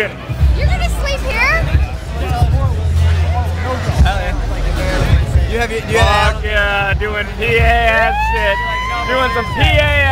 good. You're gonna sleep here? You have you, you Fuck have, yeah, doing PA shit. Doing some PA.